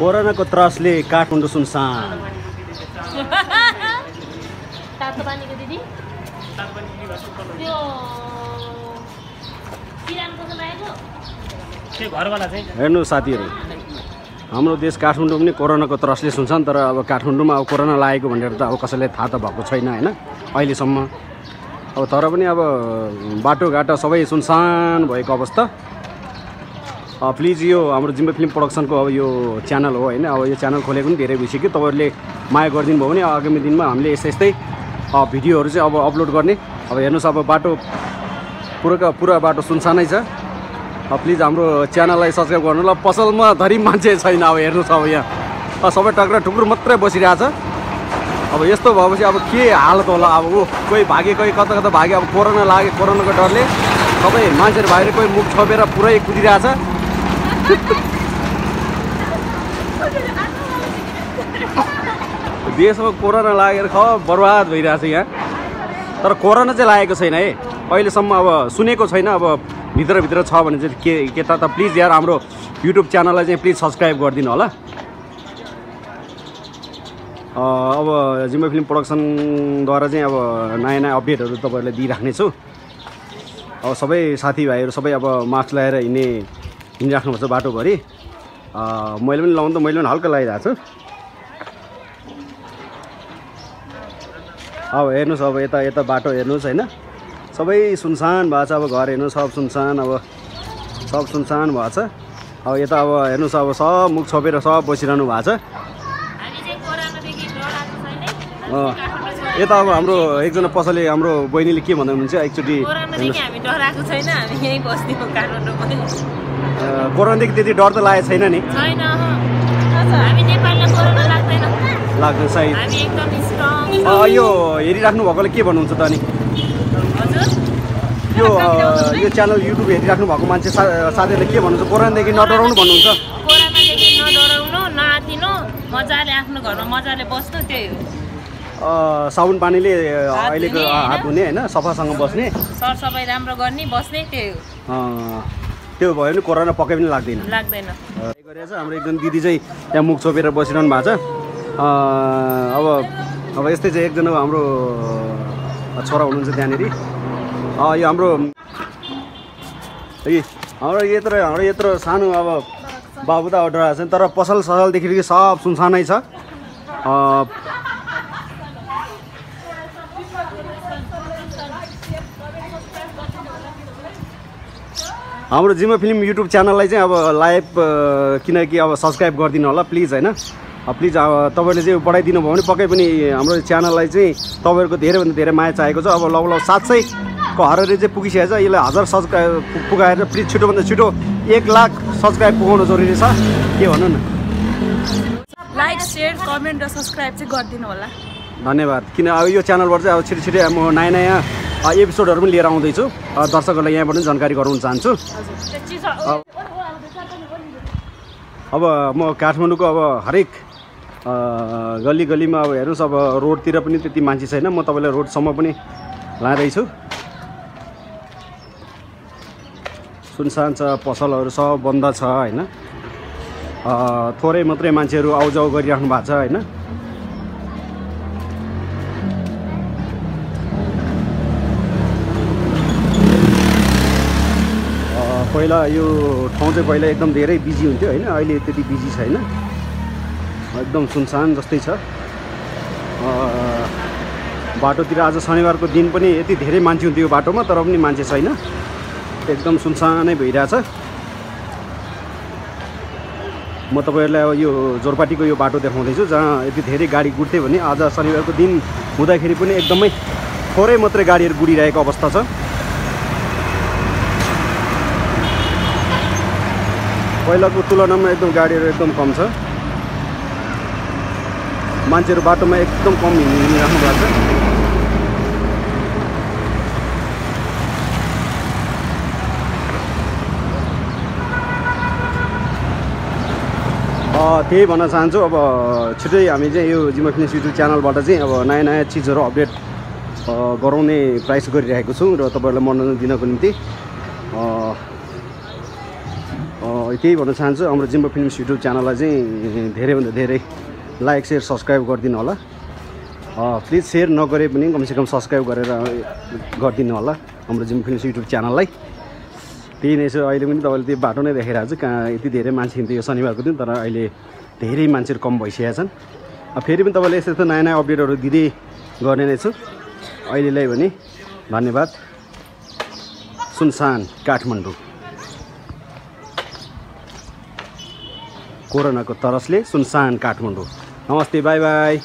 कोरोनाको त्रासले काठमाडौँ सुनसान। हेर्नु साथीहरू हाम्रो देश काठमाडौँ पनि कोरोनाको त्रसले सुन्छन् तर अब काठमाडौँमा अब कोरोना लागेको भनेर त अब कसैलाई थाहा त भएको छैन होइन? अहिलेसम्म। अब तर पनि अब बाटोघाटो सबै सुनसान भएको अवस्था। प्लिज यो हाम्रो जिम्बे फिल्म प्रोडक्सनको अब यो च्यानल हो होइन? अब यो च्यानल खोलेको पनि धेरै भइसक्यो। तपाईँहरूले माया गरिदिनु भयो भने आगामी दिनमा हामीले यस्तै यस्तै भिडियोहरू चाहिँ अब अपलोड गर्ने। अब हेर्नुहोस् अब बाटो पुराका पुरा बाटो सुनसानै छ। प्लिज हाम्रो च्यानललाई सब्सक्राइब गर्नु ल पसलमा धरि मान्छे छैन अब हेर्नुहोस् अब यहाँ। सबै टक्रा टुक्रो मात्रै बसिरहेछ। अब यस्तो भएपछि अब के हालत होला? अब ऊ कोही भागे कोही कता कता भागे। अब कोरोना लाग्यो कोरोनाको डरले सबै मान्छेहरू बाहिर कोही मुख छोपेर पुरै कुदिरहेछ। देशमा कोरोना लागेर ख बर्बाद भइरहेछ यहाँ। तर कोरोना चाहिँ लागेको छैन है। अहिलेसम्म अब सुनेको छैन अब भित्रभित्र छ भने चाहिँ के के त प्लिज यार हाम्रो युट्युब च्यानललाई चाहिँ प्लिज सब्सक्राइब गरिदिनु होला। अब जिम्बा फिल्म प्रोडक्सनद्वारा चाहिँ अब नयाँ नयाँ अपडेटहरू तपाईँहरूलाई दिइराख्नेछु। अब सबै साथीभाइहरू सबै अब मास्क लगाएर हिँड्ने हिँडिराख्नुपर्छ बाटोभरि। मैले पनि लाउनु त मैले पनि हल्का लगाइरहेको छु। अब हेर्नुहोस् अब यता यता बाटो हेर्नुहोस् होइन? सबै सुनसान भएको छ अब घर हेर्नु सब सुनसान अब सब सुनसान भएको छ। अब यता अब हेर्नुहोस् अब सब मुख छोपेर सब बसिरहनु भएको छ। यता अब हाम्रो एकजना पसले हाम्रो बहिनीले के भन्दा हुनुहुन्छ एकचोटि कोरोनादेखि त्यति डर त लागेको छैन नि। लाग्दैन। यो हेरिराख्नु भएकोले के भन्नुहुन्छ त अनि? हजुर। यो यो च्यानल युट्युब हेरिराख्नु भएको मान्छे सा साथीहरूले के भन्नुहुन्छ? कोरोनादेखि नडराउनु भन्नुहुन्छ? कोरोनादेखि नडराउनु नआतिनु मजाले आफ्नो घरमा मजाले बस्नु त्यही हो। अँ, साबुन पानीले अहिलेको हात? धुने होइन? सफासँग बस्ने। सरसफाइ राम्रो गर्ने बस्ने त्यही हो। त्यो भयो भने कोरोना पक्कै पनि लाग्दैन। लाग्दैन। हाम्रो एकजना दिदी चाहिँ त्यहाँ मुख छोपेर बसिरहनु भएको छ। अब अब यस्तै चाहिँ एकजना हाम्रो छोरा हुनुहुन्छ त्यहाँनिर। यो हाम्रो ए हाम्रो यत्रो हाम्रो यत्रो सानो अब बाबु त डराएको छ तर पसल ससलदेखि सब सुनसानै छ। हाम्रो जिम्मा फिल्म युट्युब च्यानललाई चाहिँ अब लाइभ किनकि अब सब्सक्राइब गरिदिनु होला प्लिज होइन? प्लिज अब तपाईँले चाहिँ बढाइदिनु भयो भने पक्कै पनि हाम्रो च्यानललाई चाहिँ तपाईँहरूको धेरैभन्दा धेरै माया चाहिएको छ। अब लगभग सात सयको हररे चाहिँ पुगिसकेको छ। यसलाई हजार सब्सक्राइब पुगाएर प्लिज छिटोभन्दा छिटो एक लाख सब्सक्राइब पुगाउनु जरुरी छ। के भन्नु न? लाइक सेयर कमेन्ट र सब्सक्राइब चाहिँ गरिदिनु होला। धन्यवाद। किन अब यो च्यानलबाट चाहिँ अब छिटो छिटो म नयाँ नयाँ एपिसोडहरू पनि लिएर आउँदैछु। दर्शकहरूलाई यहाँबाट पनि जानकारी गराउन चाहन्छु। अब म काठमाडौँको अब हरेक गल्ली गल्लीमा अब हेर्नुहोस् अब रोडतिर पनि त्यति मान्छे छैन। म तपाईँलाई रोडसम्म पनि लाँदैछु। सुनसान छ पसलहरू सब बन्द छ होइन? थोरै मात्रै मान्छेहरू आउजाउ गरिराख्नु भएको छ होइन? पहिला यो ठाउँ चाहिँ पहिला एकदम धेरै बिजी हुन्थ्यो होइन अहिले त्यति बिजी छैन। एकदम सुनसान जस्तै छ। बाटोतिर आज शनिबारको दिन पनि यति धेरै मान्छे हुन्थ्यो यो बाटोमा तर पनि मान्छे छैन। एकदम सुनसानै भइरहेछ। म तपाईँहरूलाई अब यो जोरपाटीको यो बाटो देखाउँदैछु जहाँ यति धेरै गाडी गुड्थ्यो भने आज शनिबारको दिन हुँदाखेरि पनि एकदमै थोरै मात्रै गाडीहरू गुडिरहेको अवस्था छ। पहिलाको तुलनामा एकदम गाडीहरू एकदम कम छ। मान्छेहरू बाटोमा एकदम कम हिँडिराख्नु भएको छ। त्यही भन्न चाहन्छु अब छिटै हामी चाहिँ यो जिमा फिटनेस युट्युब च्यानलबाट चाहिँ अब नयाँ नयाँ चिजहरू अपडेट गराउने प्रयास गरिरहेको छु र तपाईँहरूलाई मनोरञ्जन दिनको निम्ति त्यही भन्न चाहन्छु हाम्रो जिम्बो फिल्म्स युट्युब च्यानललाई चाहिँ धेरैभन्दा धेरै लाइक सेयर सब्सक्राइब गरिदिनु होला। प्लिज सेयर नगरे पनि कमसेकम सब्सक्राइब गरेर गरिदिनु होला हाम्रो जिम्बो फिल्म्स युट्युब च्यानललाई। त्यही नै छ अहिले पनि तपाईँले त्यो बाटो नै देखाइरहेको छु। कहाँ यति धेरै मान्छे हिँड्थ्यो यो शनिबारको दिन तर अहिले धेरै मान्छेहरू कम भइसकेका छन्। फेरि पनि तपाईँले यस्तो यस्तो नयाँ नयाँ अपडेटहरू दिँदै गर्ने नै छु। अहिलेलाई भने धन्यवाद। सुनसान काठमाडौँ। कोरोनाको तरसले सुनसान काठमाडौँ। नमस्ते बाई बाई।